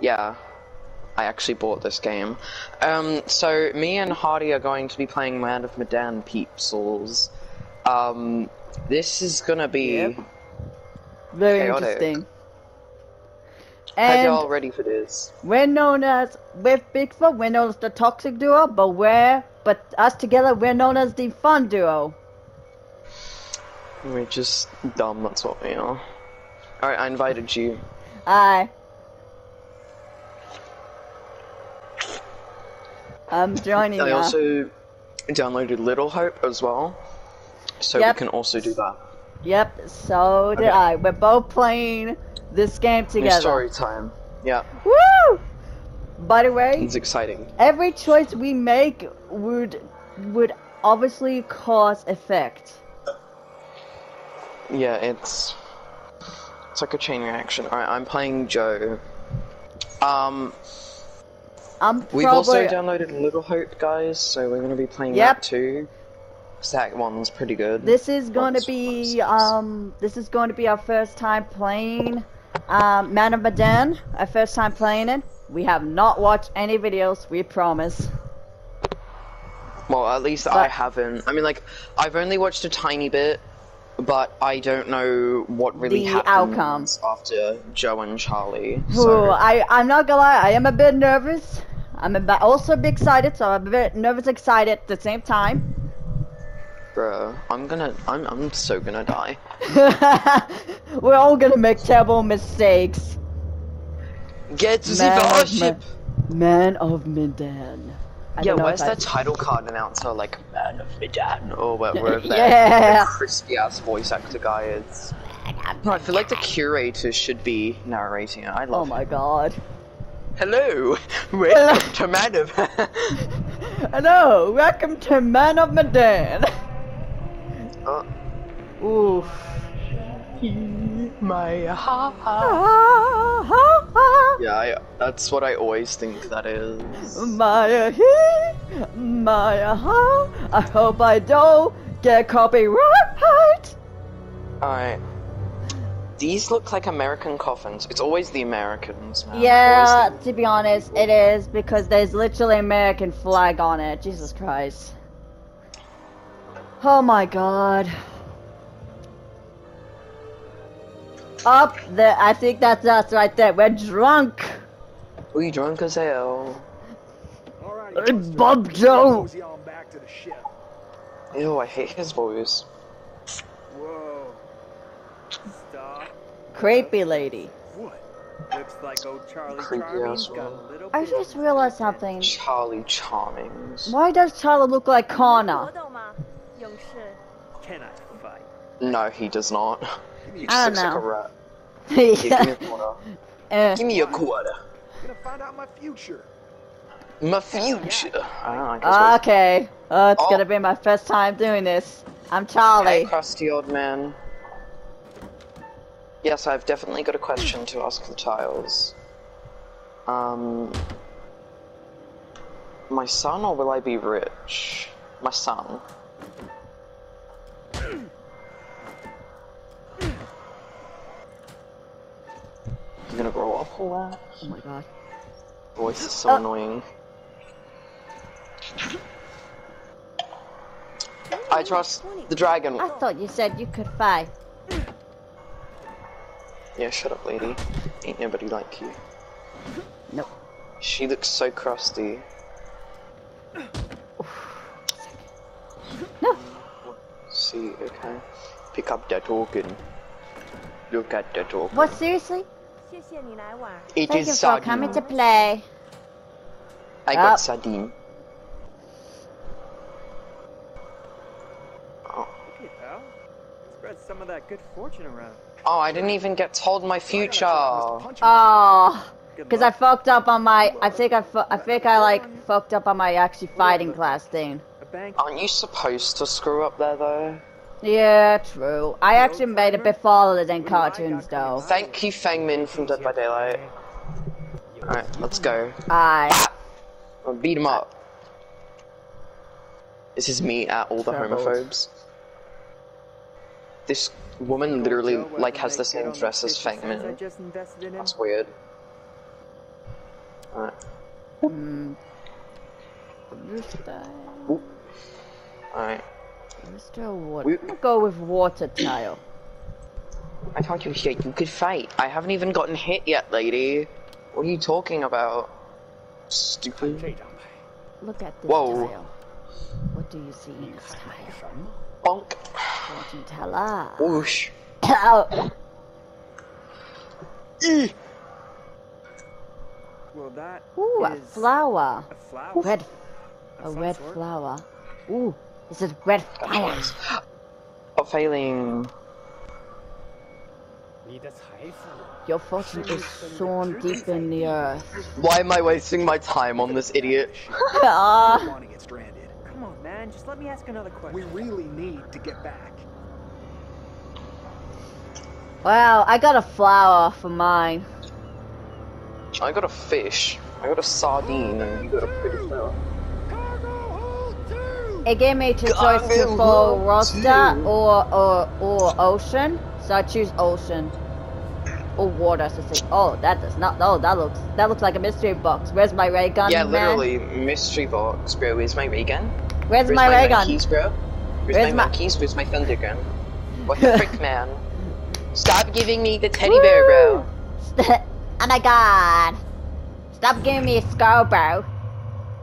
Yeah. I actually bought this game. Um, so me and Hearty are going to be playing Man of Medan Peepsals. Um, this is gonna be. Yep. Very Chaotic. interesting. And y'all ready for this. we're known as with Bigfoot, we're known as the toxic duo, but we're but us together we're known as the fun duo. We're just dumb. That's what we are. All right, I invited you. I I'm joining I also downloaded Little Hope as well, so Yep. we can also do that. Yep, so did Okay. I. We're both playing this game New together. story time. Yeah, Woo! By the way, it's exciting. every choice we make would would obviously cause effect. Yeah, it's it's like a chain reaction. All right, I'm playing Joe. Um, I'm we've also downloaded Little Hope, guys, so we're gonna be playing Yep. that too. that one's pretty good. this is going to be um this is going to be our first time playing um Man of Medan. Our first time playing it. We have not watched any videos. We promise. Well, at least I haven't. I mean, like, I've only watched a tiny bit, but I don't know what really The happens outcome. after Joe and Charlie. Ooh, So, I I'm not gonna lie. I am a bit nervous. I'm also a bit excited. So I'm a bit nervous, excited at the same time. Bro, I'm gonna, I'm, I'm so gonna die. We're all gonna make terrible mistakes. Get to the Man fellowship. Me- Man of Medan. I Yeah, where's that title card announcer, like Man of Medan, or where- wherever Yeah. that crispy ass voice actor guy is? No, I feel like the curator should be narrating it. I love. Oh my god. Hello, welcome to Man of. Hello, welcome to Man of Medan. Uh, Oof. my. Ha, ha. Yeah, I, that's what I always think that is. My he, Maya ha. I hope I don't get copyright. Alright. These look like American coffins. It's always the Americans, man. Yeah, Always to be honest, it is because there's literally American flag on it. Jesus Christ. Oh my god. Up there, I think that's us right there. We're drunk. the- We drunk as hell. Hey, Bob Joe. Mosey back to the ship. Ew, I hate his voice. Whoa. Creepy lady. Looks like old Charlie Creepy Charming's got little I just realized something. Charlie Charmings. Why does Charlie look like Connor? Can I fight? No, he does not. He I don't know. Like yeah. give me a quarter. Uh, give me a quarter. I'm gonna find out my future. My future. Yeah. Okay. Oh, it's oh. gonna be my first time doing this. I'm Charlie. Hey, crusty old man. Yes, I've definitely got a question to ask the tiles. Um, my son, or will I be rich? My son. You're gonna grow up or that? Oh my god. Voice is so Uh. annoying. I trust the dragon. I thought you said you could fight. Yeah, shut up, lady. Ain't nobody like you. Nope. She looks so crusty. No. See, okay. Pick up that organ. Look at that organ. What, seriously? It Thank is you sardine. for coming to play. I oh. got sardine. Oh. Hey, pal. Spread some of that good fortune around oh, I didn't even get told my future. Oh, because I fucked up on my. I think I. I think I like fucked up on my actually fighting class thing. Aren't you supposed to screw up there though? Yeah, true. I actually made it bit farther than cartoons though. Thank you, Feng Min from Dead by Daylight. Alright, let's go. I. I'll beat him up. This is me at all the Troubled. homophobes. This woman literally like has the same dress as Feng Min. That's weird. Alright. Hmm. Rooster. Alright. Or water? We- I'm gonna go with water tile. I thought you said you could fight. I haven't even gotten hit yet, lady. What are you talking about? Stupid. Look at this Whoa. tile. What do you see in this tile? Bonk. Fortune teller. Whoosh. Ow. Well, that Ooh, a flower. A flower. Red, Of a red sort. flower. Ooh, this is red fire. Oh, failing. Your fortune is sown deep in the earth. Why am I wasting my time on this idiot? Ah, want to get stranded. Come on, man. Just let me ask another question. We really need to get back. wow, I got a flower for mine. I got a fish. I got a sardine, and you got a pretty flower. It gave me two choices for what roster or, or or ocean. So I choose ocean. Or water, I should say. Oh, that does not. Oh, that looks that looks like a mystery box. Where's my ray gun, Yeah, man? literally, mystery box, bro. Where's my ray gun? Where's, Where's my ray gun? monkeys, bro? Where's, Where's my, my- monkeys? Where's my thunder gun? What the frick, man? Stop giving me the teddy bear, bro. oh my god! Stop giving me a skull, bro.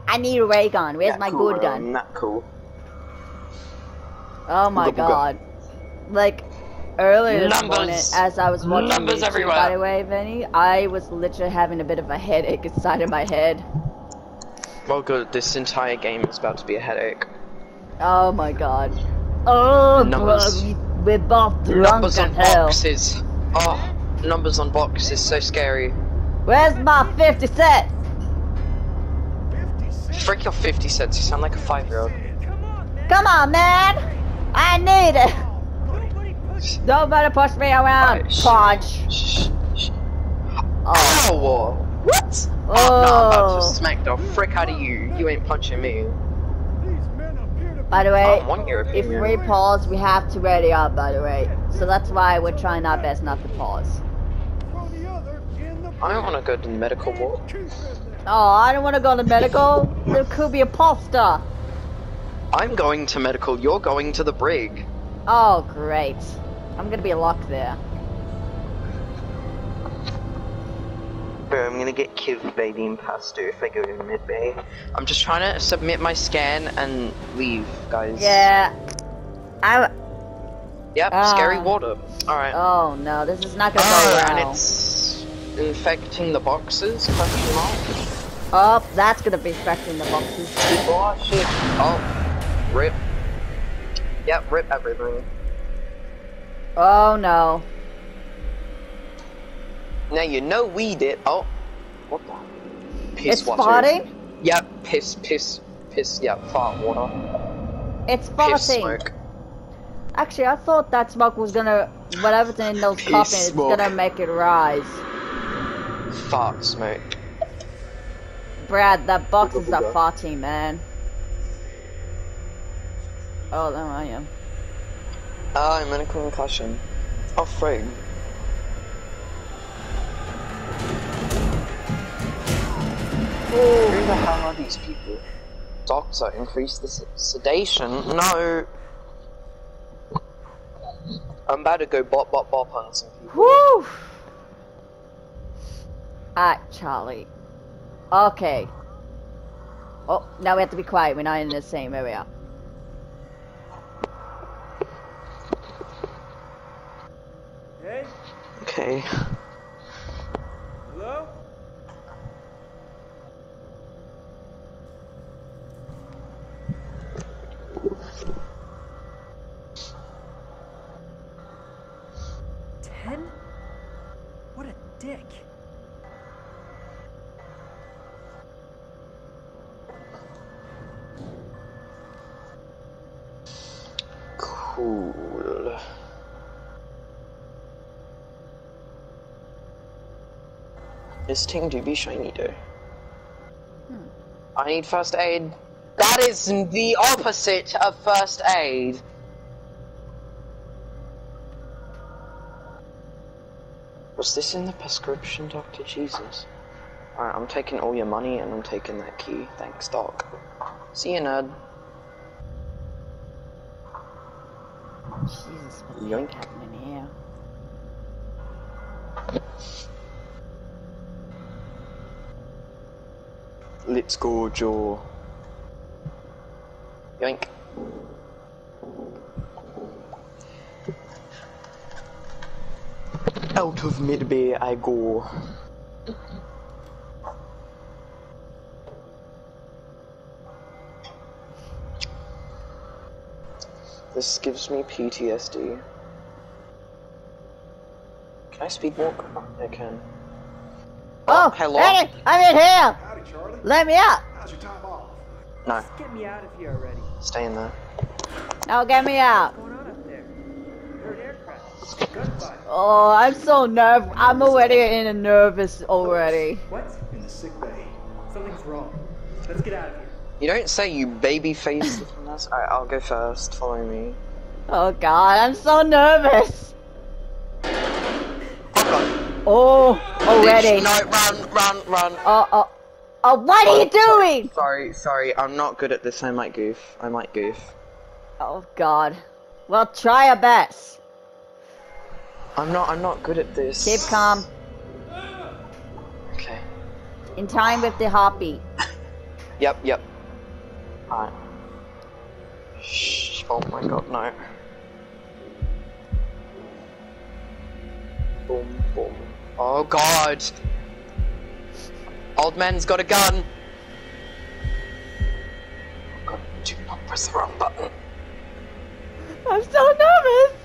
I need a ray gun. Where's Yeah, my cool, good bro. gun? Not cool. Oh my booga. god. Like, earlier this morning, as I was watching Numbers YouTube, everywhere. by the way, Vinny, I was literally having a bit of a headache inside of my head. Well, good. This entire game is about to be a headache. Oh my god. Oh, Numbers. bro, we- we're both drunk Numbers on hell. boxes. Oh, numbers on boxes. So scary. Where's my 50 cent? Frick your 50 cents. You sound like a five-year-old. Come on, man. Come on, man! I need it! Nobody push. Nobody push me around, Alright, sh- punch! Oh. Ow! What? Oh. no, I'm about Oh. to smack the frick out of you. You ain't punching me. By the way, don't want your if we pause, we have to ready up, by the way. So that's why we're trying our best not to pause. I don't want to go to the medical ward. Oh, I don't want to go to medical. There could be a poster. I'm going to medical. You're going to the brig. Oh, great. I'm gonna be locked there. Bro, I'm gonna get killed by the imposter if I go to med bay. I'm just trying to submit my scan and leave, guys. Yeah. I. Yep, Ah. scary water. Alright. Oh no, this is not gonna Oh, go and it's infecting the boxes? Question mark. Oh, that's gonna be affecting the boxes. Oh shit. Oh, rip. Yep, rip everything. Oh no. Now you know we did. Oh, what the? Piss it's water. farting. Yep, piss, piss, piss. Yeah, fart water. It's Piss farting. smoke. Actually, I thought that smoke was gonna, whatever's in those Piss coffins, it's gonna make it rise. Fart smoke. Brad, that boxes are booga. farting, man. Oh, there I am. Ah, I'm in a concussion. Oh, frig. Who the hell are these people? Doctor, increase the sedation? No. I'm about to go bop bop bop on some people. Whew! Alright, Charlie. Okay. Oh, now we have to be quiet. We're not in the same area. Okay. Dick. Cool. This thing do be shiny though. Hmm. I need first aid. That is the opposite of first aid. Was this in the prescription, Doctor Jesus? Alright, I'm taking all your money and I'm taking that key. Thanks, Doc. See you, nerd. Jesus, what the Yoink. happening here? Let's go, Joe. Yoink. Out of med-bay I go. This gives me PTSD. Can I speed walk? I can. Oh, oh hello? Hey, I'm in here. Howdy, Charlie. Let me out. How's your time off? No, Just get me out of here already. stay in there. Now get me out. What's going on up there? Heard aircraft. Gunfire. Oh, I'm so nerve. I'm already in a nervous already. What? In the sick bay. Something's wrong. Let's get out of here. You don't say you baby face looking ass. Alright, I'll go first. Follow me. Oh God, I'm so nervous. Oh god. Oh, already. No, run, run, run. Oh, oh, oh, what are you oh, doing? Sorry, sorry. I'm not good at this. I might goof. I might goof. Oh God. Well, try your best. I'm not. I'm not good at this. Keep calm. Okay. In time with the heartbeat. Yep. Yep. Alright. Shh. Oh my god, no. Boom, boom. Oh god. Old man's got a gun. Oh god, do not press the wrong button. I'm so nervous.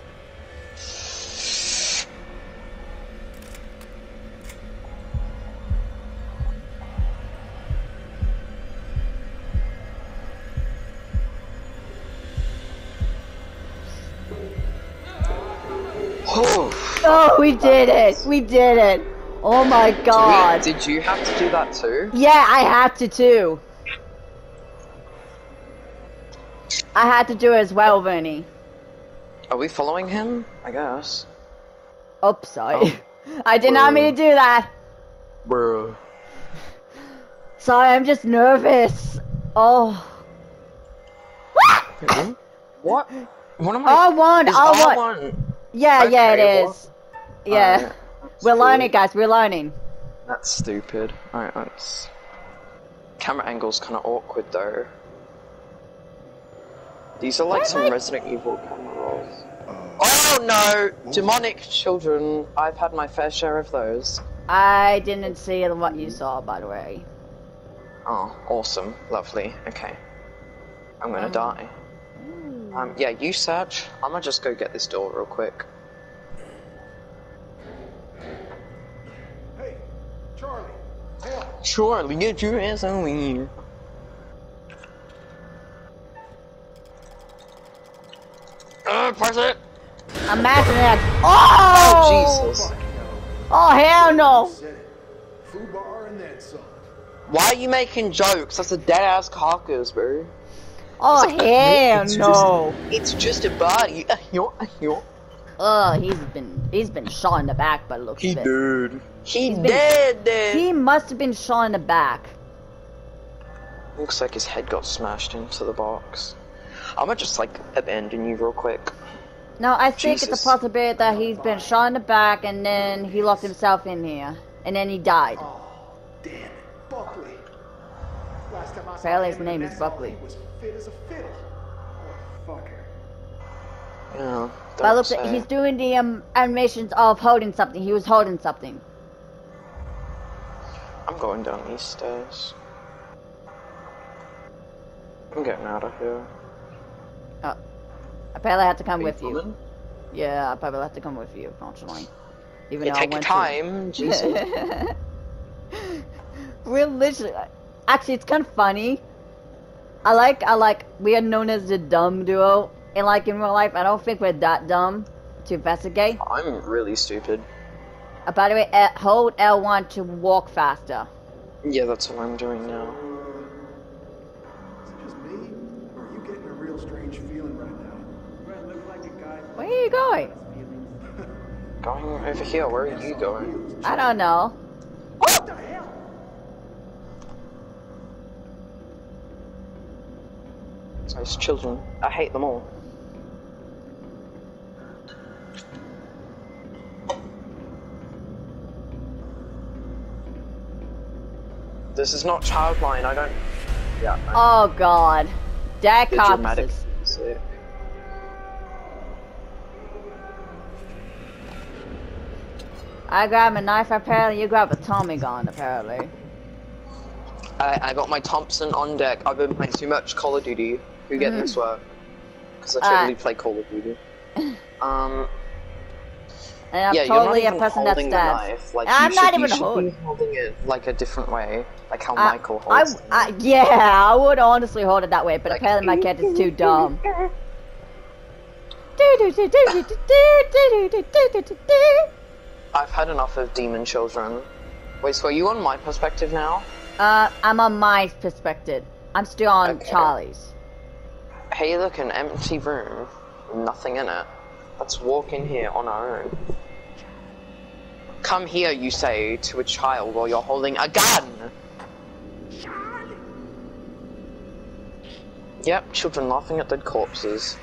Oh. we did it! We did it! Oh my god! Did, we, did you have to do that too? Yeah, I had to too. I had to do it as well, Vernie. Are we following him? I guess. Oops, sorry. Oh. I did Bruh. not mean to do that. Bruh. Sorry, I'm just nervous. Oh. what? What? What am I? R1, R1. R1. Yeah, okay, yeah, it what? is. Yeah. Oh, we're cool. learning, guys. We're learning. That's stupid. Alright, that's... Camera angle's kind of awkward, though. These are like some Resident Evil camera rolls. Uh, oh no! Ooh. Demonic children. I've had my fair share of those. I didn't see what you mm. saw, by the way. Oh, awesome. Lovely. Okay. I'm gonna um. die. Ooh. Um, yeah, you search. I'm gonna just go get this door real quick. Hey, Charlie. Help. Surely, get your ass on here. Uh, press it! I'm mashing it. Oh, Oh! Jesus. Oh, hell no! Said it. Food bar and then some. Why are you making jokes? That's a dead ass carcass, bro. Oh, It's like, hell it's no! Just, it's just a body. Yo, yo. Oh, he's been he's been shot in the back by the looks He of it. dead. He He's been- dead, dead. He must have been shot in the back. Looks like his head got smashed into the box. I'm gonna just like abandon you real quick. No, I think Jesus. it's a possibility that he's been shot in the back and then he locked himself in here. And then he died. Oh, damn it. Buckley. Last time I saw Apparently his him in the name is mess hall, Buckley. He fit as a fiddle. Oh, fucker. Yeah. But don't look, say. he's doing the um, animations of holding something. He was holding something. I'm going down these stairs. I'm getting out of here. I probably have to come Are with you. coming? Yeah, I probably have to come with you, unfortunately. Even Yeah, though take I your want time. Jesus. to. We're literally. Actually, it's kind of funny. I like, I like, we are known as the dumb duo. And like in real life, I don't think we're that dumb to investigate. I'm really stupid. Uh, by the way, uh, hold L1 to walk faster. Yeah, that's what I'm doing now. Is it just me? Or are you getting a real strange feeling right now? Brett looked like a guy Where are you going? Going over here. Where are you going? I don't know. What the hell? Those children. I hate them all. This is not childline, I don't... Yeah, I- Oh god. That the dramatic I grab a knife apparently, you grab a Tommy gun apparently. I, I got my Thompson on deck. I've been playing too much Call of Duty. Who get Mhm. this work? Because I Uh. totally play Call of Duty. Um, And I'm yeah, totally you're a not even person that holding the knife. Like, I'm not even holding- holding it like a different way, like how I- Michael I, holds. it. I, yeah, I would honestly hold it that way, but Like- apparently my cat is too dumb. I've had enough of demon children. Wait, so are you on my perspective now? Uh, I'm on my perspective. I'm still on Okay. Charlie's. Hey, look, an empty room. Nothing in it. Let's walk in here on our own. Come here, you say, to a child while you're holding a gun! Yep, children laughing at dead corpses.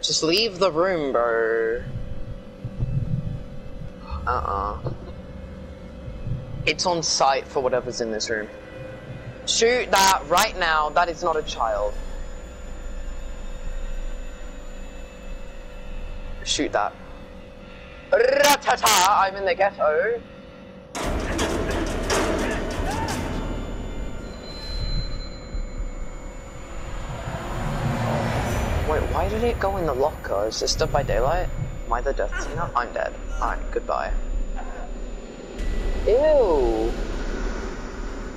Just leave the room, bro. Uh-uh. It's on site for whatever's in this room. Shoot that right now. That is not a child. Shoot that. Ratata! I'm in the ghetto. Wait, why did it go in the locker? Is this Dead by Daylight? Am I the Deathslinger? I'm dead. Alright, goodbye. Ew! Oh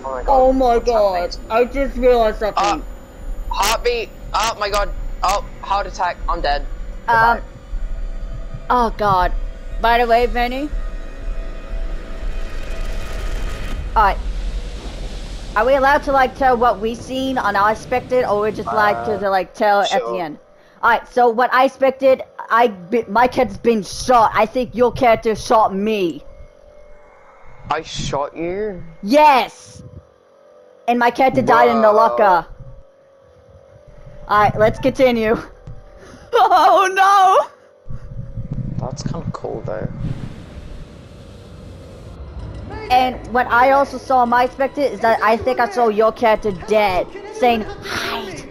my god. Oh my god. I just realized something. Ah, heartbeat! Oh my god. Oh, heart attack. I'm dead. um, oh god. By the way, Benny. Alright. Are we allowed to like tell what we seen on our expected, or we're just like to, Uh, to like tell at the end? Alright, so what I expected, I my cat's been shot. I think your character shot me. I shot you? Yes! And my character died in the locker. Alright, let's continue. Oh no! That's kind of cool though. And what I also saw on my expected is that I think I saw your character dead, saying, hide!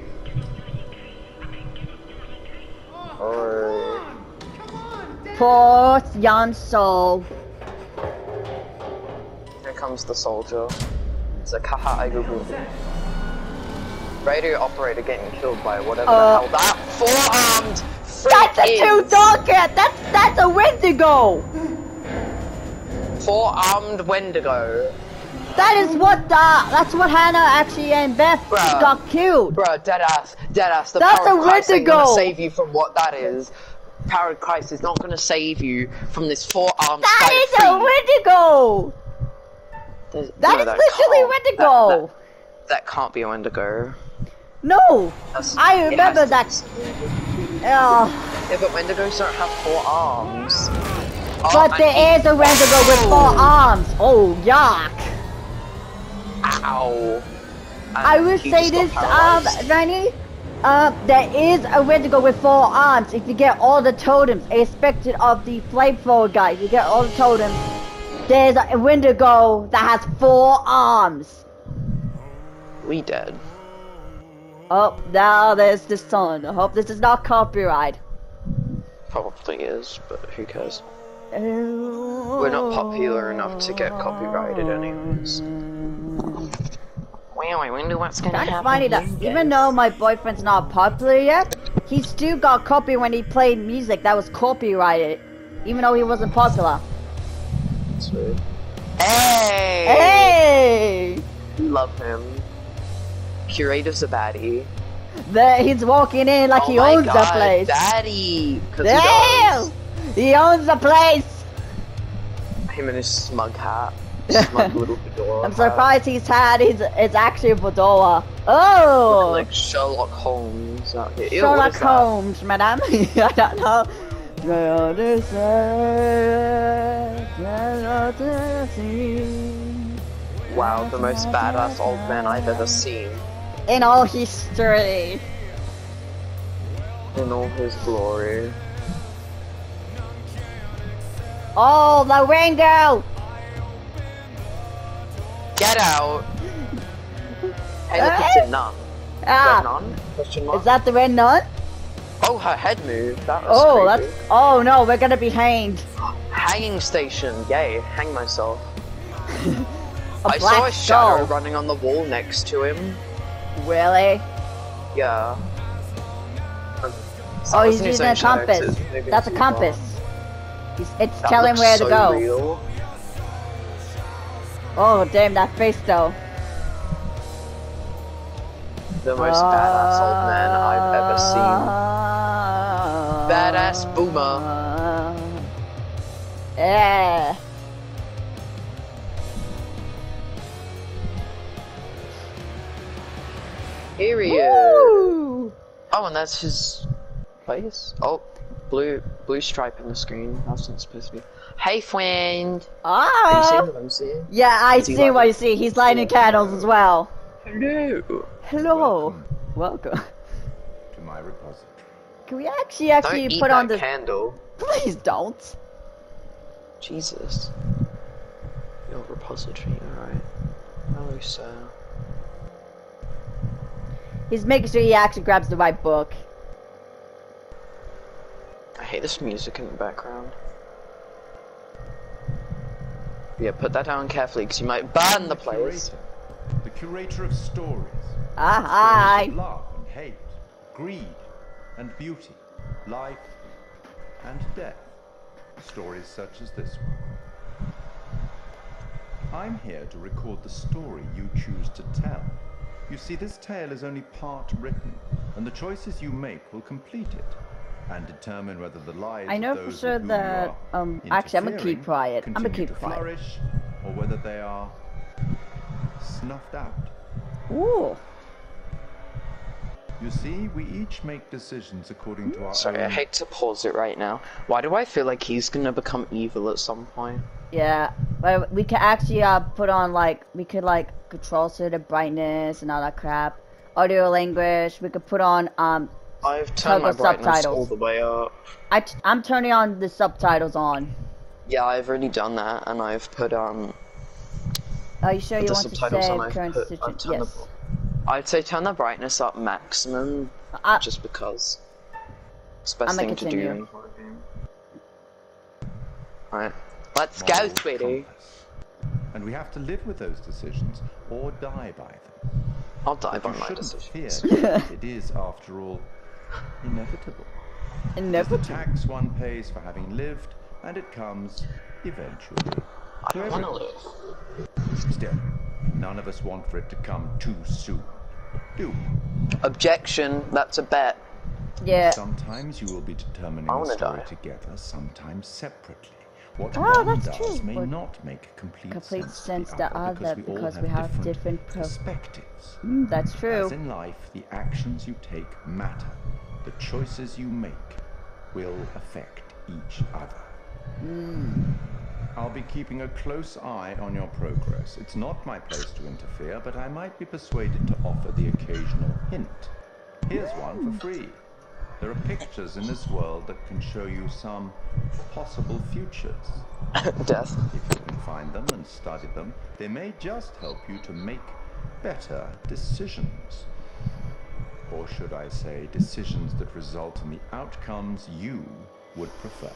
Or Poor young soul. here comes the soldier. It's a kaha aigubu. Radio operator getting killed by whatever Uh, the hell that four-armed That's a two dog cat! That's, that's a Wendigo! Four-armed Wendigo. That is what the, that's what Hannah actually and Beth Bruh. got killed. Bruh, dead ass, dead ass. The That's power a Christ ain't gonna Wendigo. save you from what that is. Power of Christ is not gonna save you from this four-armed That is a. Wendigo! There's- That no, is literally can't- Wendigo! That, that, that can't be a Wendigo. No! That's- I remember that. Yeah, but Wendigos don't have four arms. Oh, But I there is a Wendigo with four arms. Oh, yuck. Ow. I And will he say this, um. Ranny. Uh, there is a Wendigo with four arms. If you get all the totems, expected of the flamethrower guy, you get all the totems, there's a Wendigo that has four arms. We dead. Oh, now there's the sun. I hope this is not copyright. Probably is, but who cares? We're We're not popular enough to get copyrighted anyways. Wait, I wonder what's gonna That's happen. funny that even though my boyfriend's not popular yet, he still got copy when he played music that was copyrighted, even though he wasn't popular. Hey! Hey! Love him. Curator's a baddie. There, he's walking in like oh he owns God, the place. Daddy! he Damn! does. He owns the place. Him and his smug hat. Smug little fedora I'm hat. surprised he's had his. It's actually a fedora. Looking Oh, like Sherlock Holmes out here. Ew, Sherlock? Holmes, madam. I don't know. Wow, the most badass old man I've ever seen In all history. in all his glory. Oh, the Ringo! Get out! Hey, look, it's a nun. Red Ah, nun? Question mark? is that the red nun? Oh, her head moved. That was Oh, creepy. that's. Oh no, we're gonna be hanged. Hanging station. Yay, hang myself. A I saw a shadow skull. running on the wall next to him. Really? Yeah. Um, Oh, he's using a compass. it was moving That's a compass. He's, it's That telling where to go. Real. Oh, damn, that face though. The most badass old man I've ever seen. Badass boomer. Yeah. Here he is. Oh, and that's his face. Oh, blue blue stripe in the screen. That's not supposed to be. Hey, friend. Are you seeing Ah! what Yeah, I Is he see what lighting- you see. He's lighting candles as well. Hello. Hello. Welcome. to my repository. Can we actually Don't actually eat put that on the? candle. Please don't. Jesus. Your repository, alright. Oh, sir. He's making sure he actually grabs the right book. I hate this music in the background. Yeah, put that down carefully, because you might burn the place. Curator, the curator of stories. Ah, hi. love and hate, greed and beauty, life and death. Stories such as this one. I'm here to record the story you choose to tell. You see, this tale is only part written, and the choices you make will complete it and determine whether the lives I know for sure that, um, actually, I'm gonna keep quiet. I'm gonna keep to quiet. flourish, or whether they are snuffed out. Ooh. You see, we each make decisions according to our Sorry, I hate to pause it right now. Why do I feel like he's gonna become evil at some point? Yeah, but we could actually uh put on like we could like control sort of brightness and all that crap. Audio language. We could put on um. I've turned my brightness subtitles. all the way up. I t I'm turning on the subtitles on. Yeah, I've already done that, and I've put um Are you sure you want to subtitles save current put. I've situation? Yes. the. I'd say turn the brightness up maximum, I, just because it's the best I'ma thing to do in a game. Alright, let's go, moral sweetie. compass. And we have to live with those decisions or die by them. I'll die by you my shouldn't decisions. fear. it is, after all, inevitable. It's the tax one pays for having lived, and it comes eventually. I don't want to live. Still, none of us want for it to come too soon. Do? Objection. That's a bet. Yeah. Sometimes you will be determining I the story die. together, sometimes separately. What Oh, one that's does true, may but not make complete, complete sense, sense to to the other other because we, because all we have, have different, different perspectives. Mm, that's true. As in life, the actions you take matter. The choices you make will affect each other. Mm. I'll be keeping a close eye on your progress. It's not my place to interfere, but I might be persuaded to offer the occasional hint. Here's one for hmm. free. There are pictures in this world that can show you some possible futures. Death. If you can find them and study them, they may just help you to make better decisions. Or should I say, decisions that result in the outcomes you would prefer.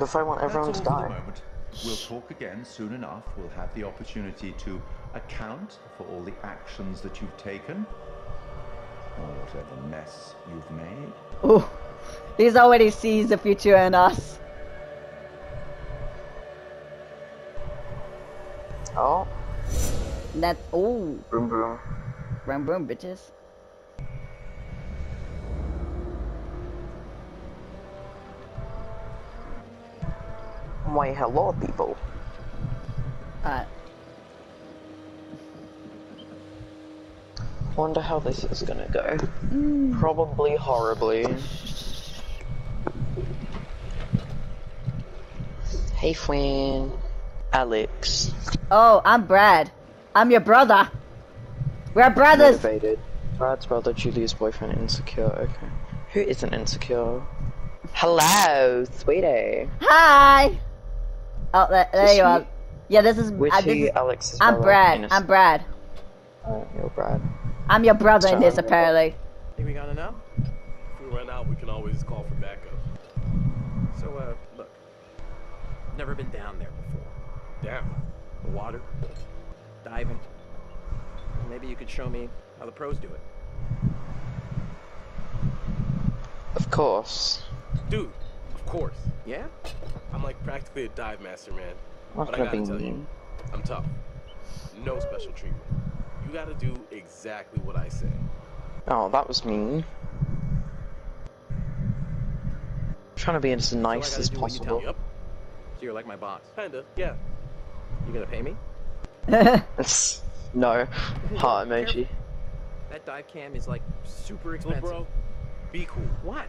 If I want everyone to all die. moment. We'll talk again soon enough. We'll have the opportunity to account for all the actions that you've taken, or whatever mess you've made. Oh, He's already sees the future in us. Oh, That ooh, boom boom. boom boom, bitches. Why, hello, people. Uh, Wonder how this is gonna go. Probably horribly. Hey, Fwin. Alex. Oh, I'm Brad. I'm your brother. We're brothers. Motivated. Brad's brother, Julia's boyfriend, insecure. Okay. Who isn't insecure? Hello, sweetie. Hi. Oh, there, there Is you are. Yeah, this is. Was uh, this he is I'm? Brad. Innocent. I'm Brad. Oh, you're Brad. I'm your brother in Sorry, this, I'm apparently. Think we got enough? If we run out, we can always call for backup. So, uh, look. Never been down there before. Damn. The water, diving. Maybe you could show me how the pros do it. Of course. Dude, of course. Yeah? I'm like practically a dive master, man. I'm not But I gotta tell you, I'm tough. No special treatment. You gotta do exactly what I say. Oh, that was mean. trying to be as nice gotta as do what you possible. Yep, So you're like my boss. kinda, yeah. You gonna pay me? no. Heart Careful. emoji. That dive cam is like super Look, expensive. bro, be cool. What?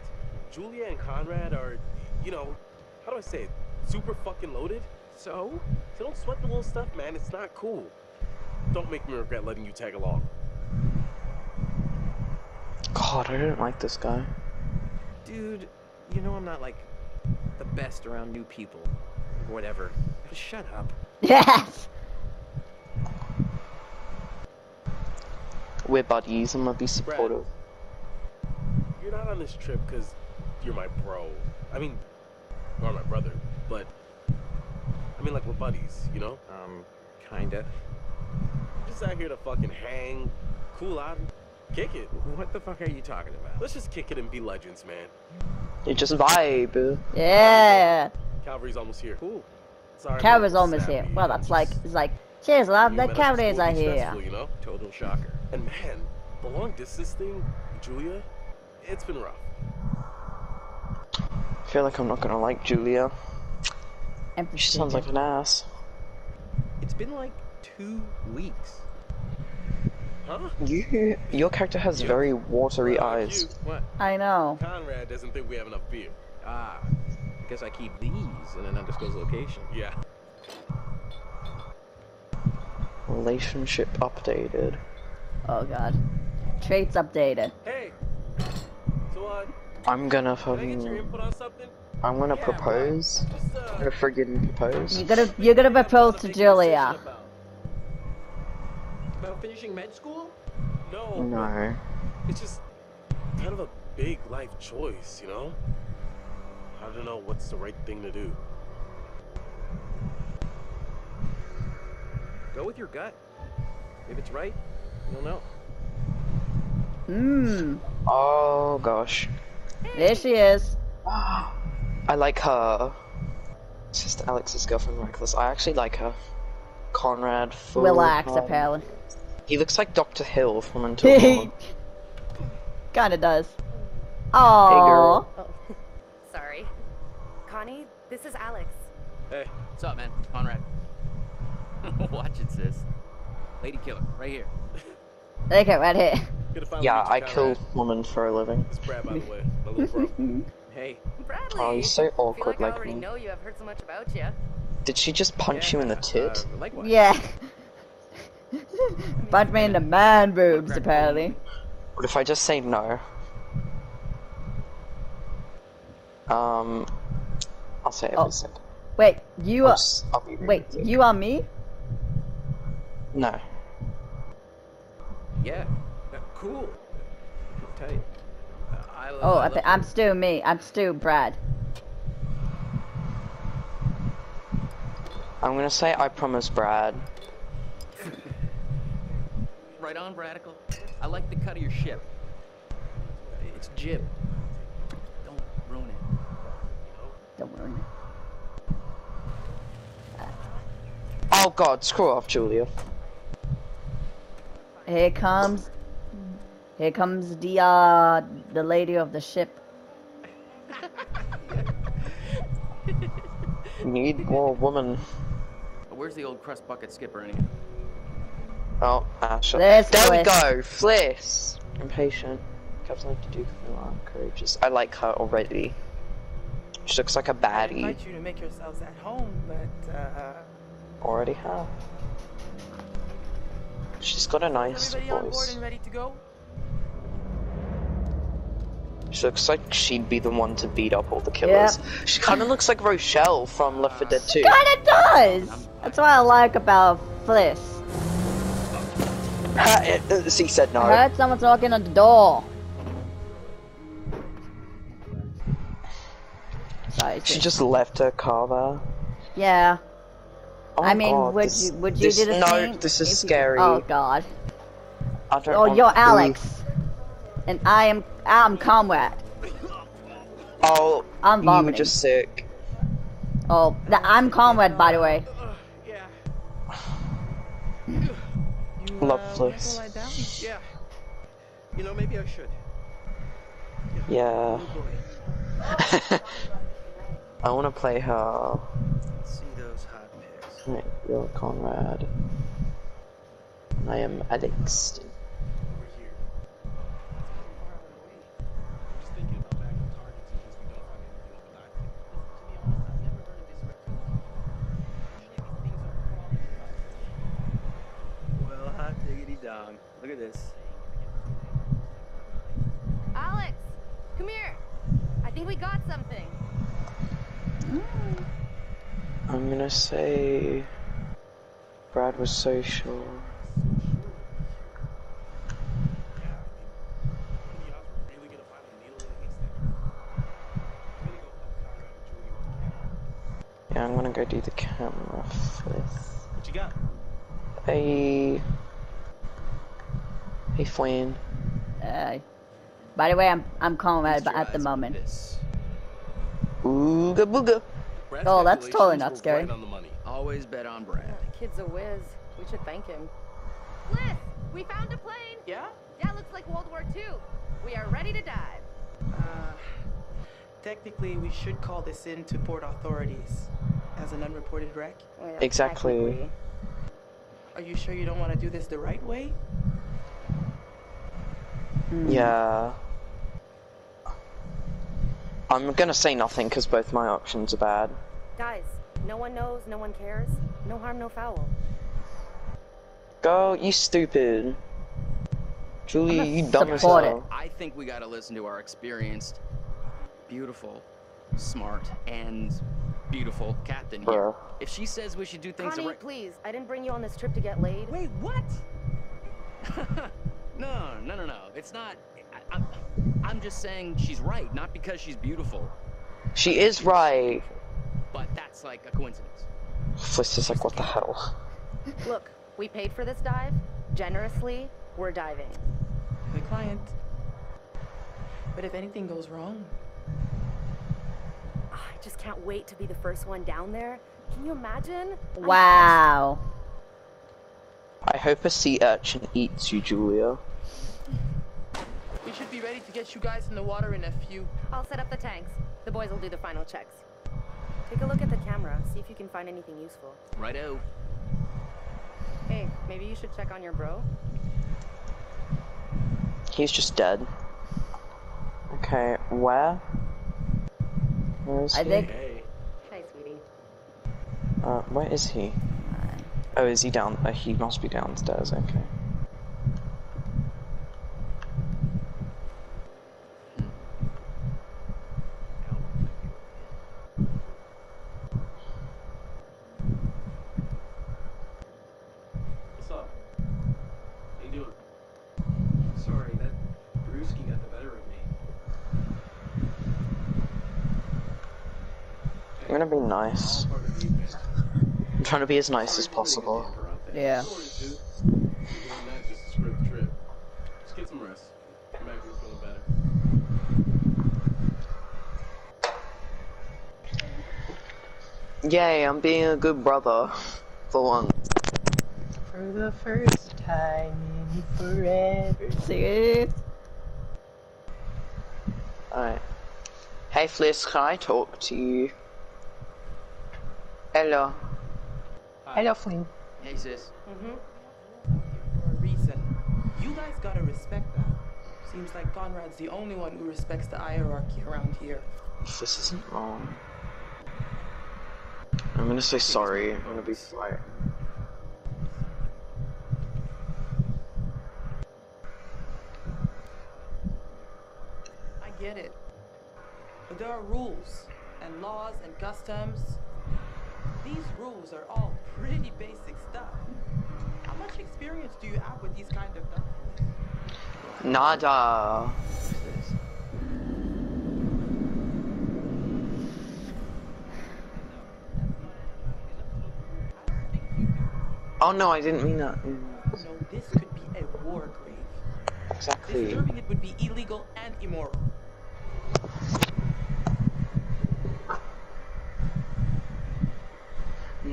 Julia and Conrad are, you know, how do I say it? Super fucking loaded. So? So don't sweat the little stuff, man. It's not cool. Don't make me regret letting you tag along. God, I don't like this guy. Dude, you know I'm not like the best around new people. Whatever. Just shut up. yes. We're buddies. I'm gonna be supportive. You're not on this trip because you're my bro. I mean, you are my brother, but I mean, like we're buddies, you know? Um, kinda. Just out here to fucking hang, cool out, and kick it. What the fuck are you talking about? Let's just kick it and be legends, man. You just vibe. Yeah. Calvary's almost here. Cool. Sorry, I'm a Cameron's almost here. Well, that's like, it's like, cheers, love. You The met up at cameras school are here. stressful, You know? Total shocker. And man, the long distance thing, Julia, it's been rough. I feel like I'm not gonna like Julia. She sounds like an ass. It's been like two weeks. Huh? You, your character has You. very watery Like eyes. What? I know. Conrad doesn't think we have enough beer. Ah, I guess I keep these in an undisclosed location. Yeah. Relationship updated. Oh god. Traits updated. Hey. So, uh, I'm gonna can I get your fucking. input on something? I'm gonna Yeah, propose. Just, I'm uh, gonna friggin' propose. You're gonna, you're gonna propose to Julia. about. About finishing med school? No. No. It's just kind of a big life choice, you know? I don't know what's the right thing to do. Go with your gut. If it's right, you'll know. Mmm. Oh gosh. There she is. I like her. Sister Alex's girlfriend, Reckless. I actually like her. Conrad. Full Relax, um, apparently. He looks like Doctor Hill from Until Dawn. Kinda does. Aww. girl. Oh, sorry. Connie, this is Alex. Hey, What's up, man? Conrad. Watch it, sis. Lady killer, right here. Okay, right here. good to Yeah, I kill women for a living. It's Brad, by the way. My little bro. Hey, Bradley. Oh, he's so awkward like I like me. know you. I've heard so much about you. Did she just punch you in the tit? Uh, likewise. Yeah. Punch me in the man boobs, apparently. What if I just say no? Um, I'll say every Oh. second. Wait, you I'll, are. just, I'll be Wait, quick. you are me? No. Yeah. Uh, cool. Tight. Uh, I, Oh, I I th- I'm Stu, me. I'm Stu, Brad. I'm gonna say I promise Brad. Right on, Radical. I like the cut of your ship. It's jib. Don't ruin it. Don't worry. Oh god, screw off, Julia. Here comes. Here comes the uh the lady of the ship. Need more woman. Where's the old crust bucket skipper anyway? Oh, Asher. There's there we go, Fliss. Impatient. Captain like to do feel I'm courageous. I like her already. She looks like a I baddie. invite you to make yourselves at home, but uh, Already have. She's got a nice everybody on board voice. and ready to go? She looks like she'd be the one to beat up all the killers. She kind of looks like Rochelle from Left 4 Dead 2. Kinda does! That's what I like about Fliss. Ha, uh, she said no. I heard someone knocking on the door. Sorry. She just left her car there. Yeah. Oh I mean, God, would this- you would you this- do the no, same? this is if you- scary. Oh God. I don't Oh, want you're to- Alex, and I am I'm Conrad. Oh, I'm vomiting. you were just sick. Oh, th- I'm Conrad, by the way. Yeah. You, Uh, wanna lie down? Yeah. You know, maybe I should. Yeah. Oh. I want to play her. Pics. Right, You're Conrad. I am Alex. Over here. I'm just thinking about backup targets in case we don't find anything up alive. To be honest, I've never heard of this reptile. Well, hot diggity dong. Look at this. Alex, come here. I think we got something. Mm. I'm gonna say. Brad was so sure. Any odds we're really gonna find a needle in a haystack? I'm gonna go help Conrad and Julie on the camera. Yeah, I'm gonna go do the camera flip. What you got? Hey. Hey, Flan. Uh, by the way, I'm I'm Conrad Feast your at the moment. This. Ooga booga. Brad's Oh, that's totally not scary. Right on the money. Always bet on Brad. The kid's a whiz. We should thank him. Fliss, we found a plane. Yeah. Yeah, looks like World War II. We are ready to dive. Uh, technically, we should call this in to port authorities as an unreported wreck. Well, Exactly. Are you sure you don't want to do this the right way? Yeah. I'm gonna say nothing because both my options are bad. Guys, no one knows, no one cares. No harm, no foul. Go, you stupid. Julie, you gonna dumb as support hell. I think we gotta listen to our experienced, beautiful, smart, and beautiful captain here. Bruh. If she says we should do things the Connie, please. I didn't bring you on this trip to get laid. Wait, what? no, no, no, no. It's not. I, I'm, I'm just saying she's right, not because she's beautiful, She is right. but that's like a coincidence. Fliss is like, what the hell? Look, we paid for this dive. Generously, we're diving. The client. But if anything goes wrong, Ah, I just can't wait to be the first one down there. Can you imagine? Wow. I hope a sea urchin eats you, Julia. We should be ready to get you guys in the water in a few. I'll set up the tanks. The boys will do the final checks. Take a look at the camera, see if you can find anything useful. Righto. Hey, maybe you should check on your bro. He's just dead. Okay, where? Where is I he? think Hey, Hey, sweetie. Uh, where is he? Oh, is he down? Uh, he must be downstairs. Okay. what's up? How you doing? Sorry, that brewski got the better of me. I'm gonna be nice. All part of the event. I'm trying to be as nice as possible. Yeah. No worries, dude. You're doing that just to script the trip. Just get some rest. Come back when you're feeling better. Yay, I'm being a good brother. For once. For the first time in forever. Alright. Hey Fliss, can I talk to you? Hello. Hello, Flynn. Hey, sis. Mm-hmm. For a reason. You guys gotta respect that. Seems like Conrad's the only one who respects the hierarchy around here. if this isn't wrong, I'm gonna say sorry. I'm gonna be polite. I get it. But there are rules and laws and customs. These rules are all pretty basic stuff. How much experience do you have with these kind of stuff? Nada. Oh no, I didn't mean that. No, this could be a war grave. Exactly. Disturbing it would be illegal and immoral.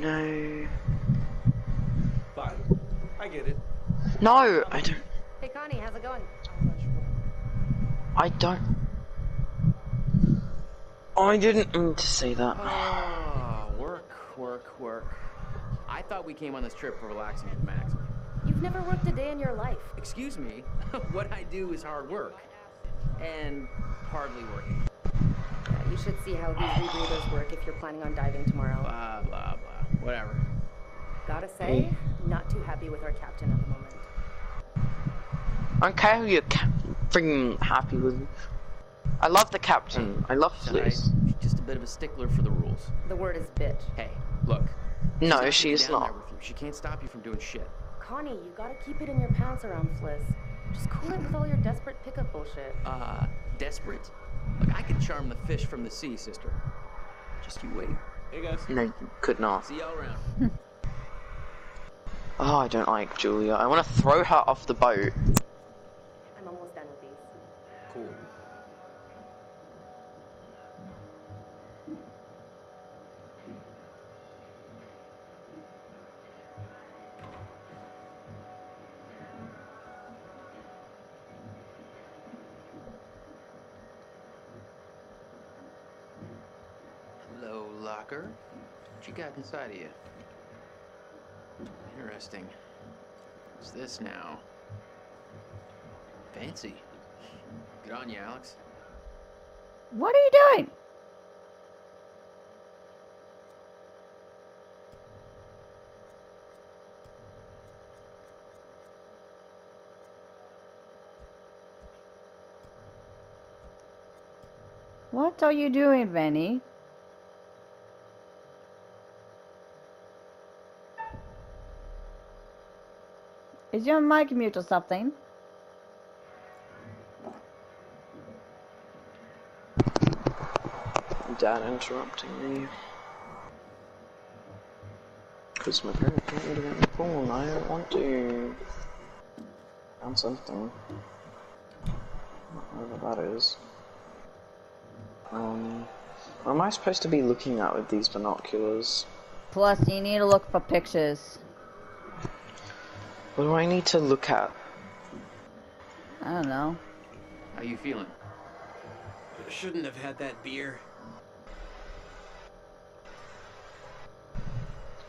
No. Fine. I get it. No, I don't. Hey Connie, how's it going? I don't. I didn't mean to say that. Oh, work, work, work. I thought we came on this trip for relaxing with Max. You've never worked a day in your life. Excuse me, what I do is hard work. And hardly working. Yeah, you should see how these rebreathers work if you're planning on diving tomorrow. Blah, blah, blah. Whatever. Gotta say, not too happy with our captain at the moment. I don't care who you're freaking happy with. I love the captain. I love Tonight, Fliss. she's just a bit of a stickler for the rules. The word is bitch. Hey, look. No, got you she is not. there with you. She can't stop you from doing shit. Connie, you gotta keep it in your pants around Fliss. Just cool it with all your desperate pickup bullshit. Uh, desperate? Look, I could charm the fish from the sea, sister. Just you wait. Hey guys. No, you could not. See y'all around. Oh, I don't like Julia. I want to throw her off the boat. I'm almost done with these. Cool. Locker. What you got inside of you? Interesting. What's this now? Fancy. Good on you, Alex. What are you doing? What are you doing, Vinny? Is your mic mute or something? Dad interrupting me. Because my parents want me to get pool and I don't want to. Found something. Whatever that is. Um, what am I supposed to be looking at with these binoculars? Plus, you need to look for pictures. What do I need to look at? I don't know. How you feeling? Shouldn't have had that beer.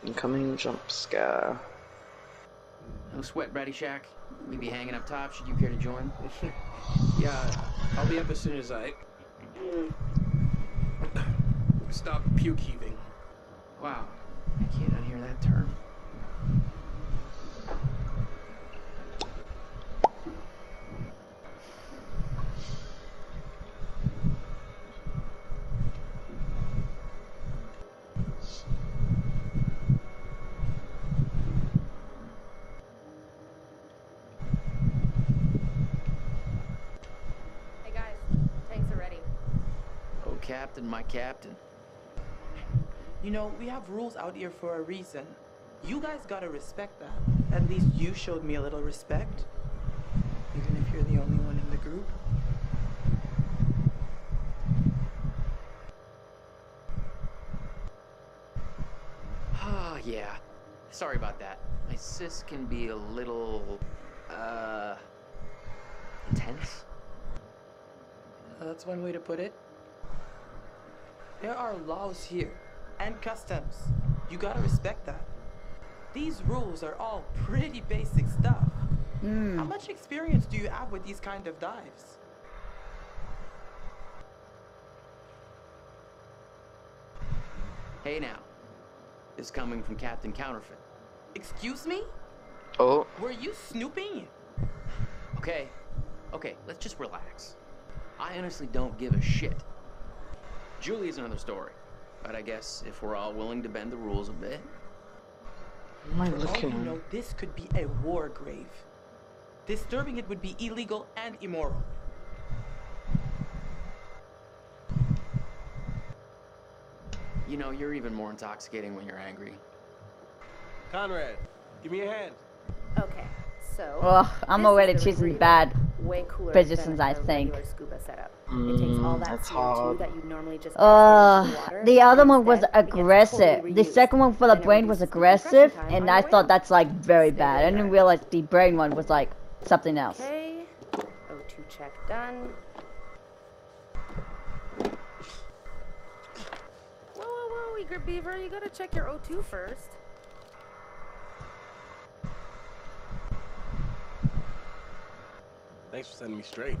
Incoming jump scare. No sweat, Bratty Shack. We be hanging up top. Should you care to join? Yeah, I'll be up as soon as I stop puke heaving. Wow. I can't unhear that term. Hey guys, tanks are ready. Oh, Captain, my Captain. You know, we have rules out here for a reason. You guys gotta respect that. At least you showed me a little respect. Even if you're the only one in the group. Ah, yeah. Sorry about that. My sis can be a little, uh, intense. That's one way to put it. There are laws here and customs. You gotta respect that. These rules are all pretty basic stuff. Hmm. How much experience do you have with these kind of dives? Hey now. This coming from Captain Counterfeit. Excuse me? Oh, Were you snooping? Okay. Okay, let's just relax. I honestly don't give a shit. Julie's another story. But I guess if we're all willing to bend the rules a bit. what am I For all you know, this could be a war grave. Disturbing it would be illegal and immoral. You know, you're even more intoxicating when you're angry. Conrad, give me a hand. Okay, so. Ugh, I'm this is already choosing rebreather. bad Way cooler positions, than I a think. scuba setup. it takes all Mm, that that's CO2 hard. that you normally just Uh, water, the other one was instead it gets aggressive. totally The second one for the And brain was aggressive, and I thought that's like very Stay bad. I didn't realize the brain one was like something else. Okay, O2 check done. Whoa, whoa, whoa, Eager Beaver, you gotta check your O2 first. Thanks for sending me straight.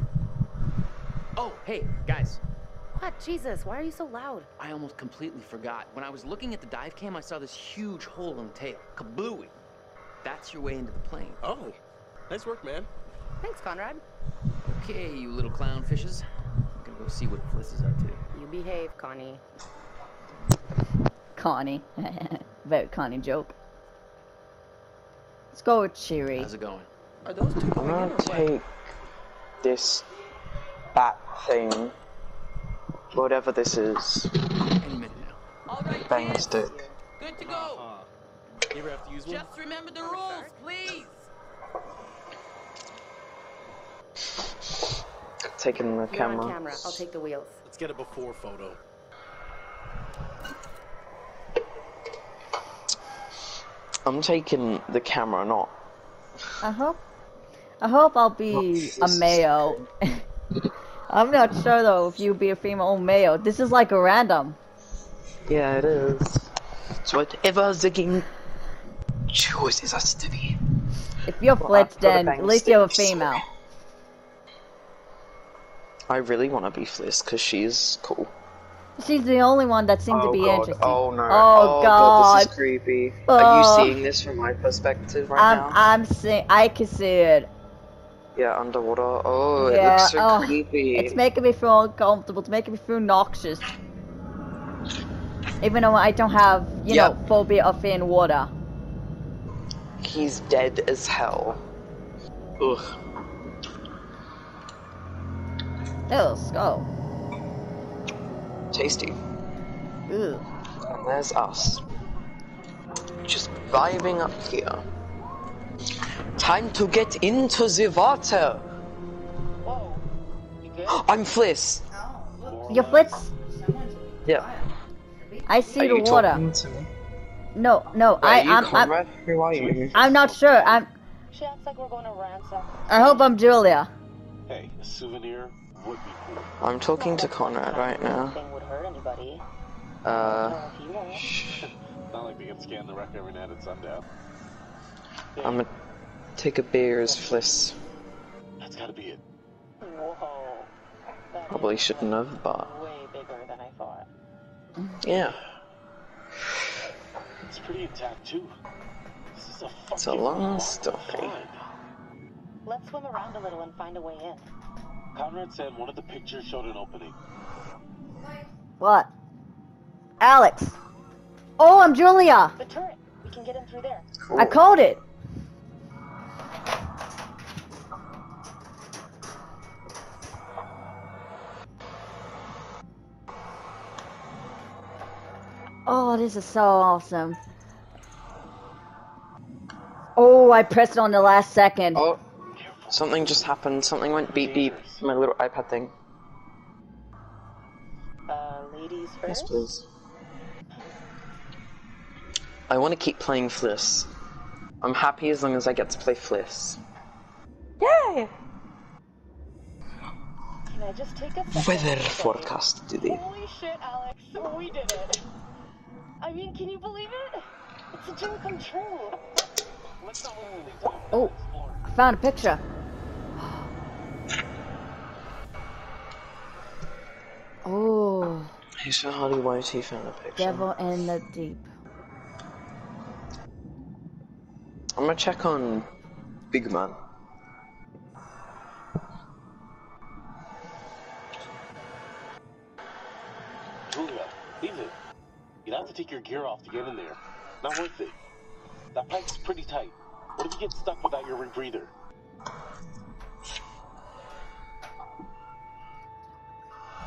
Oh, hey, guys. What? Jesus, why are you so loud? I almost completely forgot. When I was looking at the dive cam, I saw this huge hole in the tail. Kablooey. That's your way into the plane. Oh, nice work, man. Thanks, Conrad. Okay, you little clownfishes. I'm gonna go see what Fliss is up to. You behave, Connie. Connie. very Connie joke. Let's go with Cheery. How's it going? Are those two going I'm going in gonna what? take this bat thing, whatever this is. Any minute now. All right, Bang the kids. stick. Good to go. Uh, you ever have to use one? Just remember the rules, please. Taking the You're camera. camera. I'll take the wheels. Let's get a before photo. I'm taking the camera, not. I hope. I hope I'll be oh, a male. I'm not sure though if you'll be a female or male. This is like a random. Yeah, it is. It's whatever the game chooses us to be. If you're Well, Flitz, I've got a then at least you're a female. I really want to be Fliss because she's cool. She's the only one that seemed oh to be god. interesting. Oh no. Oh, oh this God. is creepy. Oh. Are you seeing this from my perspective right I'm, now? I'm seeing. I can see it. Yeah, underwater. Oh, it looks so oh, creepy. It's making me feel uncomfortable. It's making me feel noxious. Even though I don't have, you Yep. know, phobia of in water. He's dead as hell. Ugh. Ew, skull. Tasty. Ew. And there's us. Just vibing up here. Time to get into the water. Whoa. I'm Fliss. Your Flitz? Yeah. I see Are the you water. talking to me? No, no, Wait, I, are you I'm, I'm, Conrad? Who are you? I'm not sure. I'm. She acts like we're going to ransom. I hope I'm Julia. Hey, a souvenir would be cool. I'm talking to Conrad right now. Thing would hurt anybody. Uh, Or if you won't. Not like they can scan the wreck every night at sundown. I'm gonna take a beer as Fliss. That's gotta be it. Whoa. Probably shouldn't have, but way bigger than I thought. yeah. It's pretty intact too. This is a fucking It's a long story. Eh? Let's swim around a little and find a way in. Conrad said one of the pictures showed an opening. What? Alex. Oh, I'm Julia. The turret. We can get in through there. I called it. Oh, this is so awesome. Oh, I pressed it on the last second. Oh, something just happened. Something went beep beep. My little iPad thing. Uh, ladies Yes, please. I want to keep playing Fliss. I'm happy as long as I get to play Fliss. Yay! Can I just take a? Weather to say, forecast today. Holy shit, Alex, we did it. I mean, can you believe it? It's a dream come true. Let's not wait any. Oh, I found a picture. Oh, He's a Hardy Whitey fan a picture. Devil in the Deep. I'm gonna check on Big Man. Julia, leave it. You'd have to take your gear off to get in there. Not worth it. That pipe's pretty tight. What if you get stuck without your rebreather?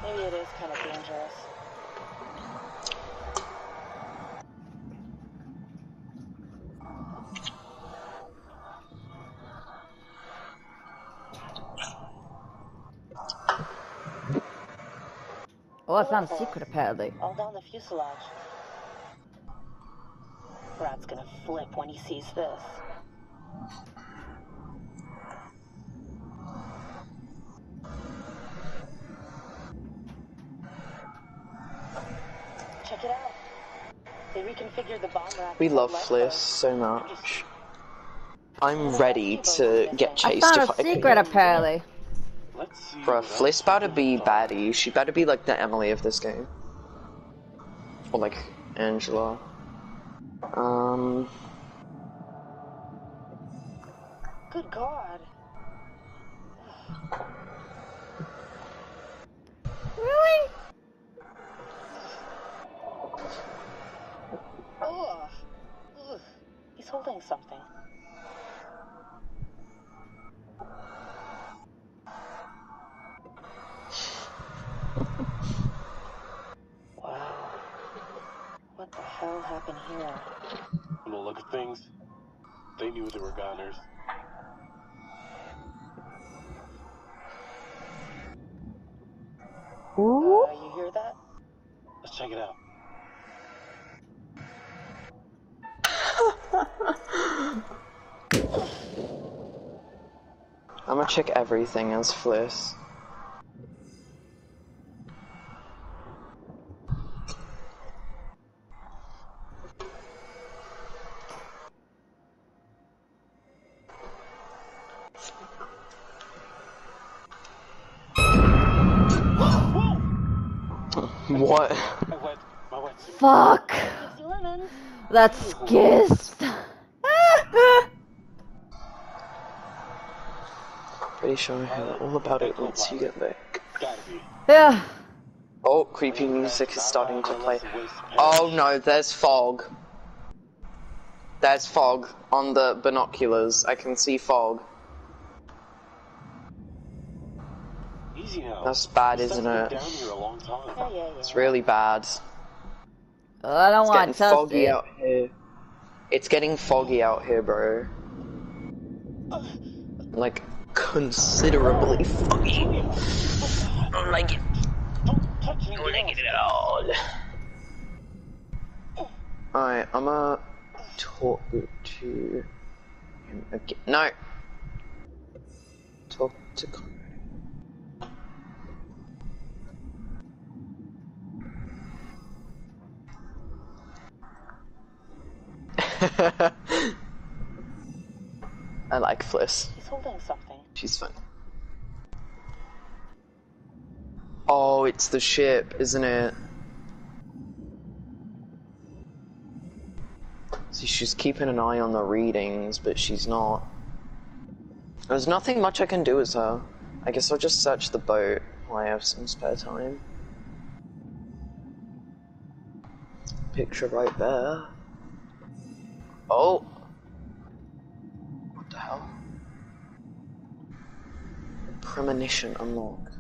Maybe it is kind of dangerous. Oh, I found a secret apparently. All down the fuselage. Brad's gonna flip when he sees this. Check it out. They reconfigured the bomb rack. We love let Fliss so much. I'm ready to get chased I chased found if a I can. secret apparently. Let's see. Bruh, what Fliss about to be baddie. She better be like the Emily of this game. Or like Angela. Um. Good God. Really? Ugh. Ugh. He's holding something. wow. What the hell happened here? From the look of things, they knew they were goners. Uh, you hear that? Let's check it out. I'm gonna check everything as Fliss. That's skissed. Pretty sure I hear all about it once you get back. Yeah. Oh, creepy music is starting to play. Oh no, there's fog. There's fog on the binoculars. I can see fog. That's bad, isn't it? been down here a long time. Yeah, yeah, yeah. It's really bad. Oh, I don't It's want to touch foggy it. out. It's getting foggy out here, bro. Like, considerably foggy. I don't like it. Don't touch me. don't like it at all. Alright, I'm gonna talk to him again. No! Talk to I like Fliss. He's holding something. She's fun. Oh, it's the ship, isn't it? See, she's keeping an eye on the readings, but she's not. There's nothing much I can do with her. I guess I'll just search the boat while I have some spare time. Picture right there. Oh! What the hell? Premonition unlocked.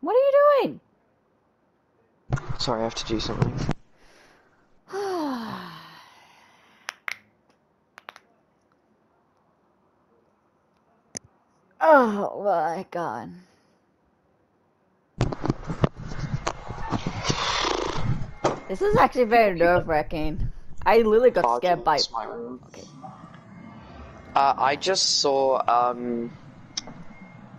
What are you doing? Sorry, I have to do something. oh my god. This is actually very nerve wracking. I literally got scared by. my room. Uh, I just saw, um,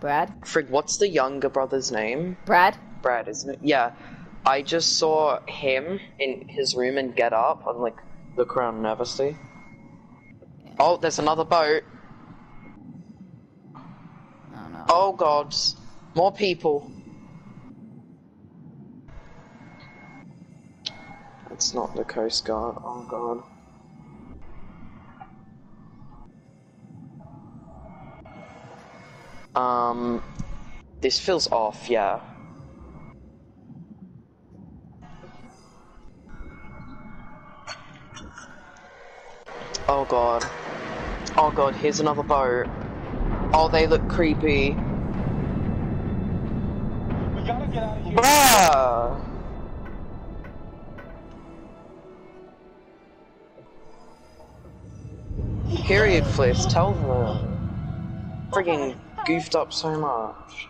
Brad? Frig, what's the younger brother's name? Brad? Brad, isn't it? Yeah. I just saw him in his room and get up and like look around nervously. see. Oh, there's another boat. Oh god, more people. It's not the Coast Guard. Oh god. Um, this feels off. Yeah. Oh god. Oh god, here's another boat. Oh, they look creepy. We gotta get out of here. Bruh! Period, Fliss, tell them. Friggin' goofed up so much.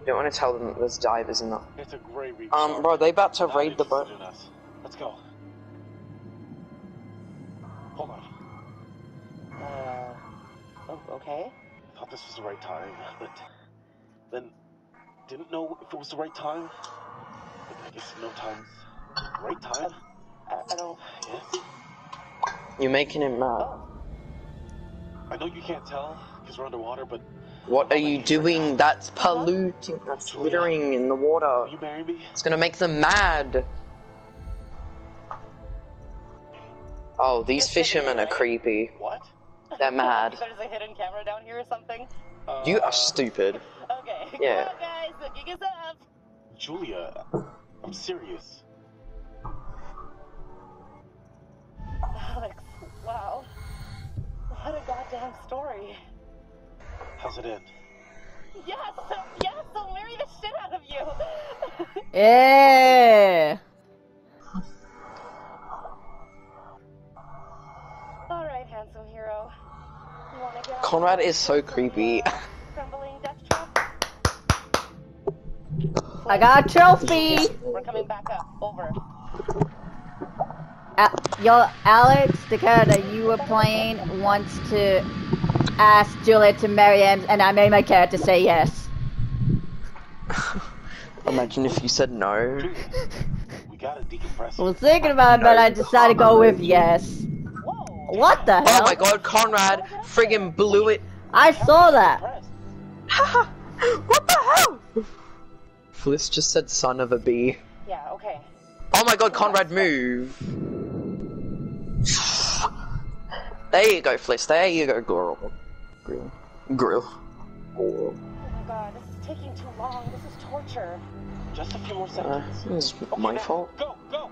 You don't want to tell them that there's divers in that. It's a great reef. Um, bro, they about to Not raid the boat. interested in us. Let's go. Hold on. Uh, oh, okay. I thought this was the right time, but then didn't know if it was the right time. But I guess no time's the right time. I, I don't. Yes. You're making him mad. I know you can't tell because we're underwater, but What are you doing? That's polluting. That's littering in the water. will you marry me? It's gonna make them mad. Oh, these fishermen are creepy. What? They're mad. There's a hidden camera down here or something. You Uh, are stupid. Okay. Yeah. Come on, guys. Hooking us up. Julia, I'm serious. Alex, wow. What a goddamn story. How's it end? Yes, yes, I'll marry the shit out of you. Yeah. Handsome hero. You wanna get Conrad is so creepy. crumbling death trap? I got a trophy. We're coming back up. Over. A- Yo, Alex, the character you were playing wants to ask Juliet to marry him, and I made my character say yes. Imagine if you said no. We gotta decompress. I was thinking about it, but I decided to go with yes. What the hell? Oh my god, Conrad friggin' blew it. I saw that. what the hell? Fliss just said son of a bee. Yeah, okay. Oh my god, Conrad, move. There you go, Fliss. There you go, girl. Grill. Grill. Oh my god, this is taking too long. This is torture. Just a few more Uh, seconds. it's my fault. Go, go.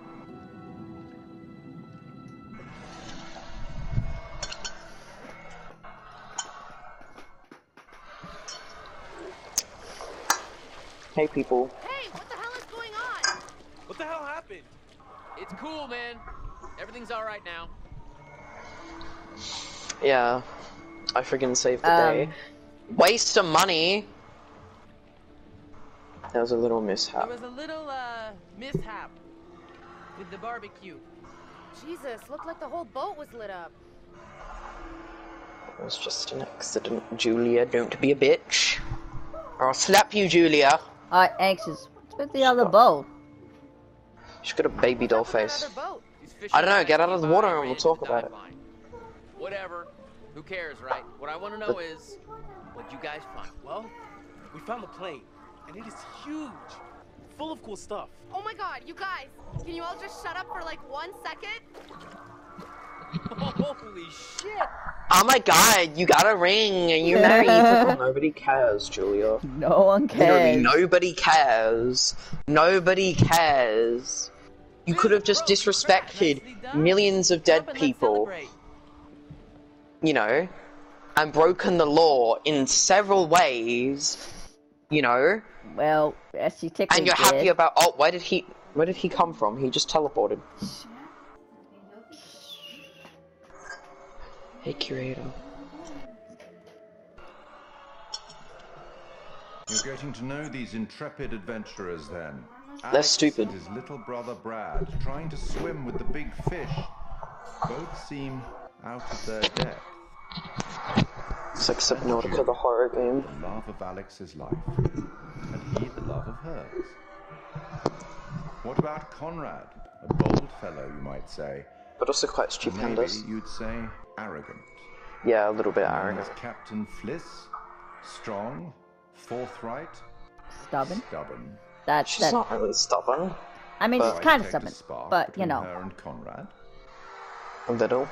Hey, people. Hey, what the hell is going on? What the hell happened? It's cool, man. Everything's all right now. Yeah. I friggin' saved the Um. day. Waste of money. There was a little mishap. There was a little, uh, mishap with the barbecue. Jesus, looked like the whole boat was lit up. It was just an accident. Julia, don't be a bitch. Or I'll slap you, Julia. Alright, anxious. What's with the other boat? She's got a baby doll face. Another boat. These fish I don't know, get out of the water and we'll talk about dive it. line. Whatever. Who cares, right? What I want to know is, what you guys find? Well, we found the plane, and it is huge, full of cool stuff. Oh my god, you guys, can you all just shut up for like one second? Holy shit! Oh my god, you got a ring and you married people. Nobody cares, Julia. No one Literally, cares. nobody cares. Nobody cares. You could have just disrespected millions of dead people, you know, and broken the law in several ways, you know, Well, yes, you technically and you're happy about. Oh, where did he? Where did he come from? He just teleported. Curator. You're getting to know these intrepid adventurers then. They're stupid. And his little brother Brad trying to swim with the big fish. Both seem out of their depth. It's like Subnautica, the horror game. The love of Alex's life, and he the love of hers. What about Conrad? A bold fellow, you might say. But also quite Maybe stupendous. you'd say arrogant. Yeah, a little bit arrogant. Captain Fliss. Strong, forthright, Stubborn. stubborn. That's She's that. not really stubborn. I mean, but- she's kind of Detect a stubborn, spark but you between know. Her and Conrad. A little.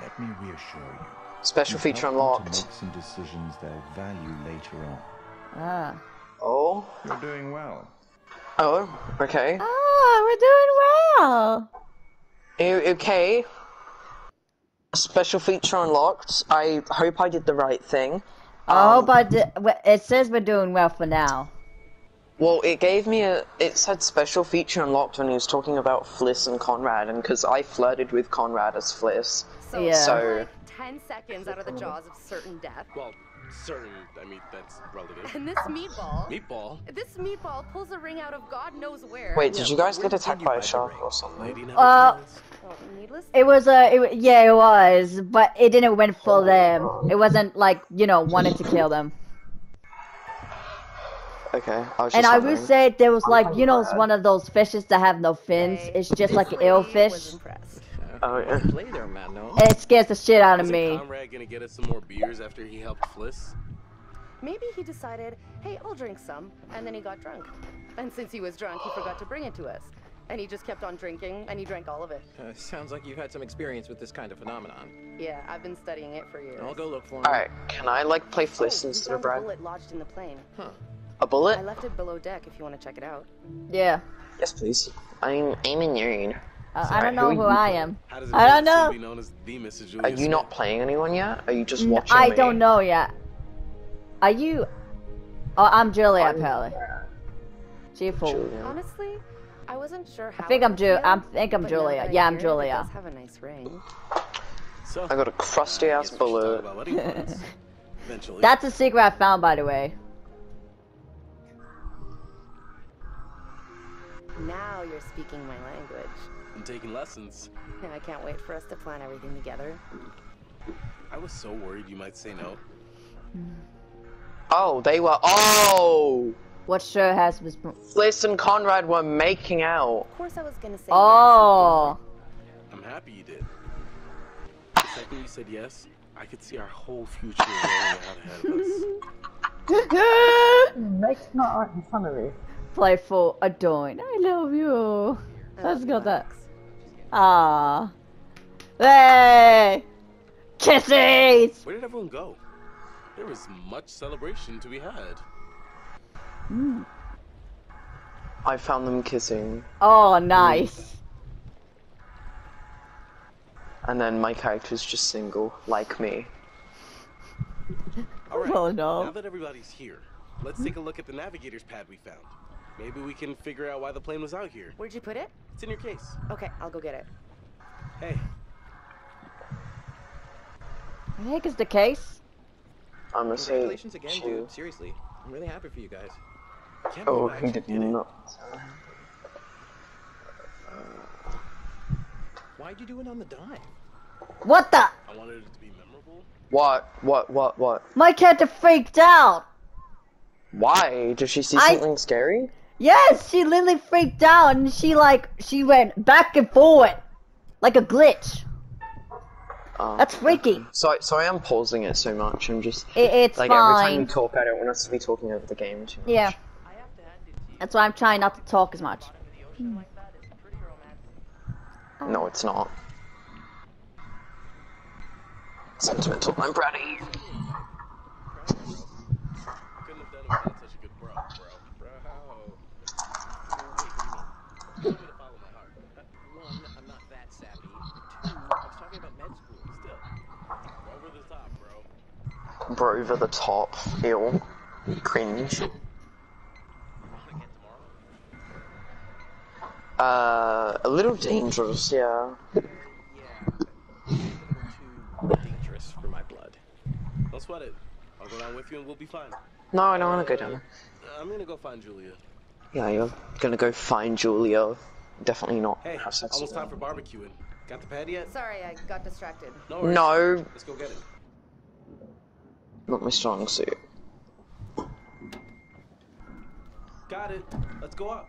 Let me reassure you. Special You've feature helped them unlocked. To make some decisions they'll value later on. Ah. Oh. You're doing well. Oh, okay. Oh, we're doing well. O- Okay. Special feature unlocked. I hope I did the right thing. Oh, Um, but d- w- it says we're doing well for now. Well, it gave me a. It said special feature unlocked when he was talking about Fliss and Conrad, and because I flirted with Conrad as Fliss. So, Yeah. So- like 10 seconds out of the jaws of certain death. Well, certain. I mean, that's relative. And this meatball. Meatball. This meatball pulls a ring out of God knows where. Wait, did you guys get attacked by a shark or something? Uh. Oh. It was a, it, yeah, it was, but it didn't went for them. It wasn't like you know wanted to kill them. Okay, I was just And I will say there was like you know it's one of those fishes that have no fins. It's just like an this eel lady was fish. Impressed. Oh, yeah. Play there, man. No. It scares the shit out of Isn't me. Conrad gonna get us some more beers after he helped Fliss? Maybe he decided, hey, I'll drink some, and then he got drunk. And since he was drunk, he forgot to bring it to us. And he just kept on drinking, and he drank all of it. Uh, sounds like you've had some experience with this kind of phenomenon. Yeah, I've been studying it for years. I'll go look for him. Alright, can I like play Oh, Fliss we instead of found a bullet lodged in the plane. Huh. A bullet? I left it below deck if you want to check it out. Yeah. Yes, please. I'm I'm a nerd. Uh, I don't know who who? I am. How does it I don't know. Be known as the Mrs. Are you not playing anyone yet? Are you just N- watching I me? don't know yet. Are you? Oh, I'm Julia, I'm- apparently. She a. Julia. Honestly, I wasn't sure how. think I'm would Ju- I'm- think I'm Julia. that I Yeah, I'm Julia. Does have a nice ring. So, I got a crusty-ass guess we should talk bullet. about wedding plans. Eventually. That's a secret I found, by the way. Now you're speaking my language. I'm taking lessons. And I can't wait for us to plan everything together. I was so worried you might say no. Mm. Oh, they were. Oh! What show has was. Fliss and Conrad were making out. Of course, I was gonna say Oh. I'm happy you did. The second you said yes, I could see our whole future rolling out ahead of us. Makes not right in front of me. Playful, adoring. I love you. yes. Let's go that. Relax. Ah. Hey! Kisses! Where did everyone go? There was much celebration to be had. I found them kissing, Oh, nice. and then my character's just single, like me. All right. Oh, no. Now that everybody's here, let's take a look at the navigator's pad we found. Maybe we can figure out why the plane was out here. Where'd you put it? It's in your case. Okay, I'll go get it. Hey, I think it's the case. I'm gonna say. Congratulations again, chew. dude. Seriously, I'm really happy for you guys. can't Oh, believe I he actually did did it. not. Uh, why'd you do it on the dime? What the? I wanted it to be memorable. What? What? What? What? My character freaked out. Why? Did she see I- something scary? Yes, she literally freaked out and she like she went back and forward like a glitch. Oh. That's freaky. So, so I am pausing it so much. I'm just It, it's like every time fine. we talk, I don't want us to be talking over the game too much. Yeah. That's why I'm trying not to talk as much. Hmm. No, it's not. Sentimental, I'm proud of you. Couldn't have done it without such a good bro, bro. Bro. Wait, what do you mean? You want me to follow my heart? Uh, One, I'm not that savvy. Two, I was talking about med school. Still. Over the top, bro. Bro over the top. Ew. Cringe. Wanna get tomorrow? Uh, a little dangerous, yeah. Yeah. Too dangerous for my blood. Don't sweat it. I'll go down with you and we'll be fine. No, I don't want to go down. I'm gonna go find Julia. Yeah, you're gonna go find Julia. Definitely not Hey, have sex almost with time her. for barbecuing. Got the pad yet? Sorry, I got distracted. No. worries. No, Let's go get it. Not my strong suit. Got it. Let's go up.